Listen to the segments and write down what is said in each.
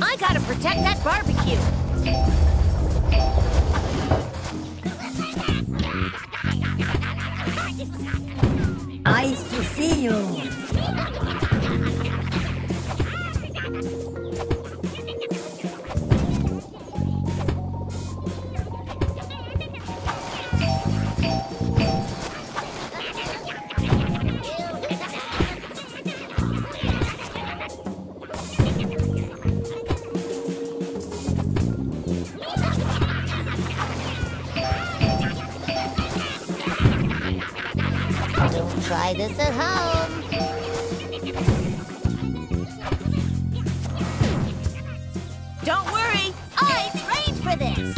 I gotta protect that barbecue. Nice to see you. Try this at home. Don't worry, I trained for this.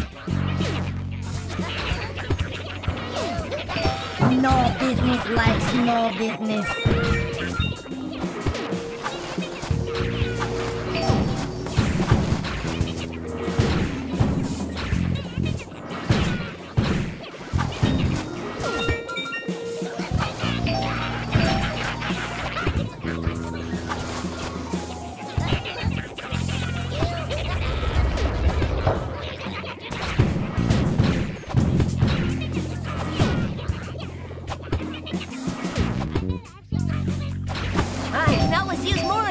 No business like small business. Can always use more